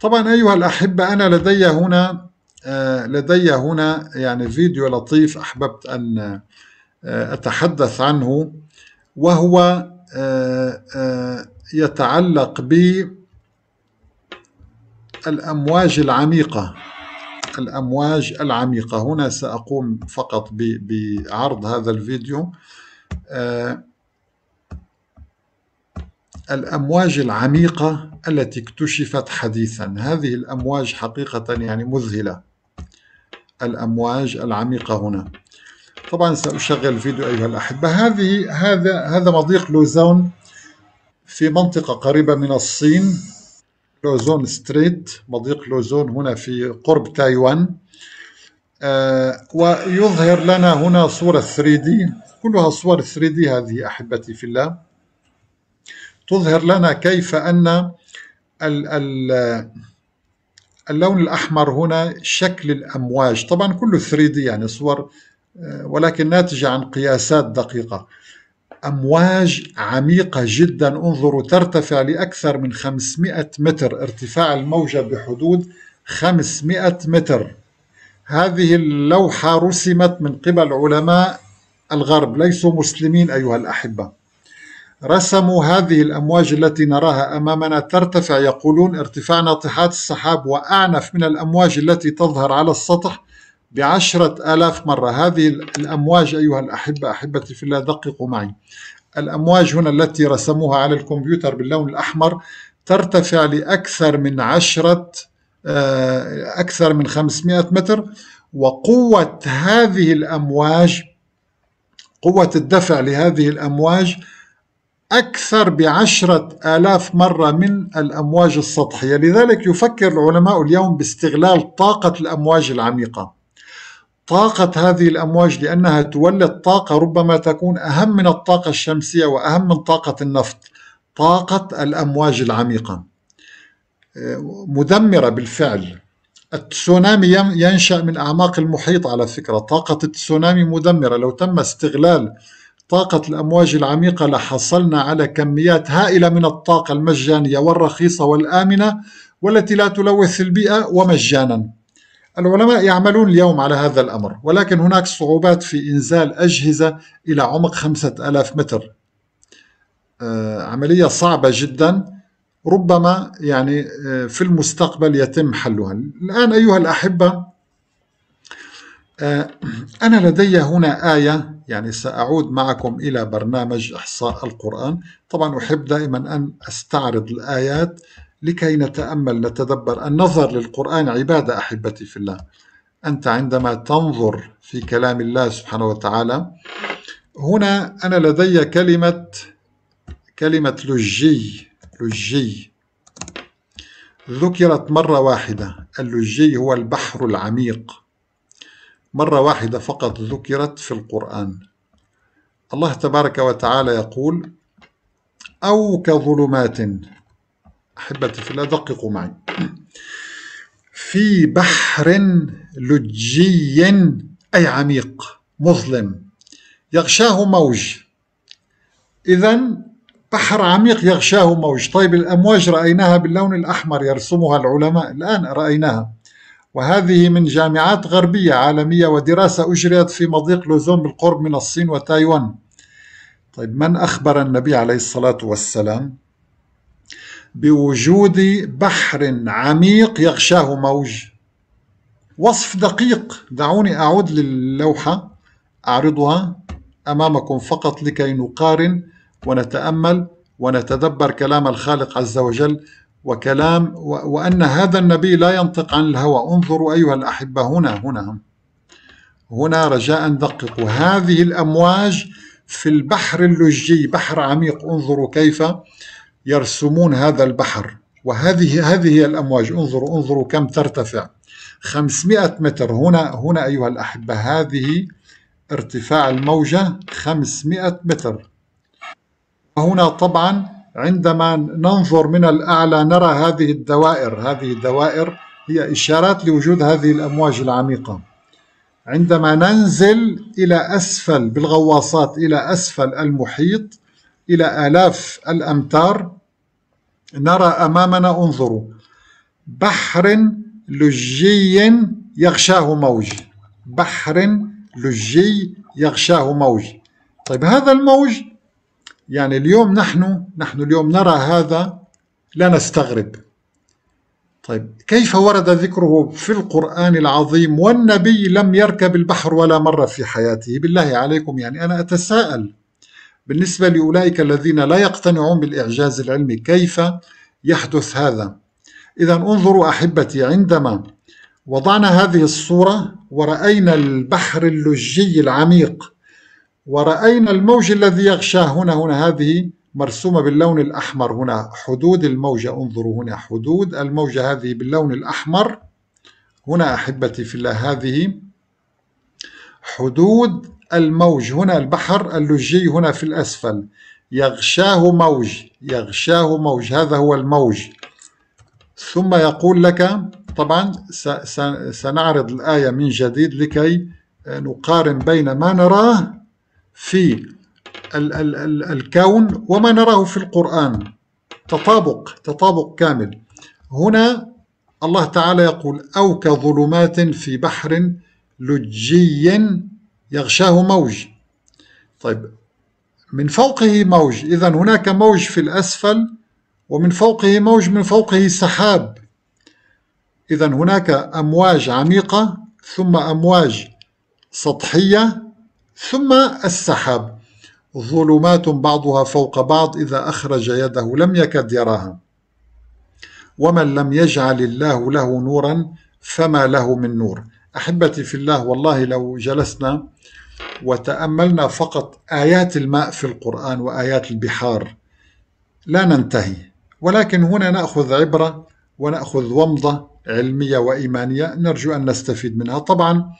طبعا أيها الأحبة أنا لدي هنا آه، لدي هنا يعني فيديو لطيف أحببت أن آه، أتحدث عنه وهو آه، يتعلق بالأمواج العميقة. الأمواج العميقة. هنا سأقوم فقط بعرض هذا الفيديو. الأمواج العميقة التي اكتشفت حديثا. هذه الأمواج حقيقة يعني مذهلة. الأمواج العميقة هنا. طبعا سأشغل الفيديو أيها الأحبة. هذه هذا هذا مضيق لوزون في منطقة قريبة من الصين لوزون strait مضيق لوزون هنا في قرب تايوان. آه ويظهر لنا هنا صورة 3D كلها صور 3D هذه أحبتي في الله. تظهر لنا كيف أن اللون الأحمر هنا شكل الأمواج. طبعا كله 3D يعني صور ولكن ناتجة عن قياسات دقيقة. أمواج عميقة جدا انظروا ترتفع لأكثر من 500 متر. ارتفاع الموجة بحدود 500 متر. هذه اللوحة رسمت من قبل علماء الغرب. ليسوا مسلمين أيها الأحبة. رسموا هذه الأمواج التي نراها أمامنا ترتفع يقولون ارتفاع ناطحات السحاب وأعنف من الأمواج التي تظهر على السطح بعشرة آلاف مرة. هذه الأمواج أيها الأحبة أحبتي في الله دققوا معي. الأمواج هنا التي رسموها على الكمبيوتر باللون الأحمر ترتفع لأكثر من عشرة آه، أكثر من 500 متر. وقوة هذه الأمواج قوة الدفع لهذه الأمواج أكثر بعشرة آلاف مرة من الأمواج السطحية. لذلك يفكر العلماء اليوم باستغلال طاقة الأمواج العميقة. طاقة هذه الأمواج لأنها تولد طاقة ربما تكون أهم من الطاقة الشمسية وأهم من طاقة النفط طاقة الأمواج العميقة. مدمرة بالفعل. التسونامي ينشأ من أعماق المحيط على فكرة. طاقة التسونامي مدمرة. لو تم استغلال طاقة الأمواج العميقة لحصلنا على كميات هائلة من الطاقة المجانية والرخيصة والآمنة والتي لا تلوث البيئة ومجانا. العلماء يعملون اليوم على هذا الأمر ولكن هناك صعوبات في إنزال أجهزة إلى عمق خمسة ألاف متر. آه، عملية صعبة جدا. ربما يعني آه، في المستقبل يتم حلها. الآن أيها الأحبة آه، أنا لدي هنا آية يعني سأعود معكم إلى برنامج إحصاء القرآن. طبعا أحب دائما أن أستعرض الآيات لكي نتأمل نتدبر النظر للقرآن. عبادة أحبتي في الله أنت عندما تنظر في كلام الله سبحانه وتعالى هنا أنا لدي كلمة كلمة لجي لجي. ذكرت مرة واحدة اللجي هو البحر العميق. مرة واحدة فقط ذكرت في القرآن. الله تبارك وتعالى يقول أو كظلمات. أحبتي في الله دققوا معي. في بحر لجي أي عميق مظلم يغشاه موج. إذا بحر عميق يغشاه موج. طيب الأمواج رأيناها باللون الأحمر يرسمها العلماء. الآن رأيناها. وهذه من جامعات غربية عالمية ودراسة أجريت في مضيق لوزون بالقرب من الصين وتايوان. طيب من أخبر النبي عليه الصلاة والسلام؟ بوجود بحر عميق يغشاه موج. وصف دقيق. دعوني أعود للوحة. أعرضها أمامكم فقط لكي نقارن ونتأمل ونتدبر كلام الخالق عز وجل وكلام وأن هذا النبي لا ينطق عن الهوى. انظروا أيها الأحبة هنا هنا هنا رجاء دققوا هذه الأمواج في البحر اللجي بحر عميق. انظروا كيف يرسمون هذا البحر. وهذه هذه هي الأمواج. انظروا انظروا كم ترتفع. 500 متر. هنا هنا أيها الأحبة. هذه ارتفاع الموجة 500 متر. هنا طبعا عندما ننظر من الأعلى نرى هذه الدوائر. هذه الدوائر هي إشارات لوجود هذه الأمواج العميقة. عندما ننزل إلى أسفل بالغواصات إلى أسفل المحيط إلى آلاف الأمتار نرى أمامنا انظروا بحر لجي يغشاه موج. بحر لجي يغشاه موج. طيب هذا الموج يعني اليوم نحن نحن اليوم نرى هذا لا نستغرب. طيب كيف ورد ذكره في القرآن العظيم والنبي لم يركب البحر ولا مرة في حياته؟ بالله عليكم يعني أنا أتساءل. بالنسبة لأولئك الذين لا يقتنعون بالإعجاز العلمي كيف يحدث هذا؟ إذا انظروا أحبتي عندما وضعنا هذه الصورة ورأينا البحر اللجي العميق ورأينا الموج الذي يغشى هنا هنا هذه مرسومة باللون الأحمر هنا. حدود الموجة انظروا هنا. حدود الموجة هذه باللون الأحمر. هنا أحبتي في الله هذه حدود الموج. هنا البحر اللجي هنا في الأسفل. يغشاه موج يغشاه موج. هذا هو الموج. ثم يقول لك طبعا سنعرض الآية من جديد لكي نقارن بين ما نراه في ال ال ال الكون وما نراه في القرآن. تطابق تطابق كامل. هنا الله تعالى يقول أو كظلمات في بحر لجي يغشاه موج. طيب من فوقه موج. إذا هناك موج في الأسفل ومن فوقه موج من فوقه سحاب. إذا هناك أمواج عميقة ثم أمواج سطحية ثم السحاب. ظلمات بعضها فوق بعض إذا أخرج يده لم يكد يراها. ومن لم يجعل الله له نورا فما له من نور. أحبتي في الله والله لو جلسنا وتأملنا فقط آيات الماء في القرآن وآيات البحار لا ننتهي. ولكن هنا نأخذ عبرة ونأخذ ومضة علمية وإيمانية. نرجو أن نستفيد منها. طبعا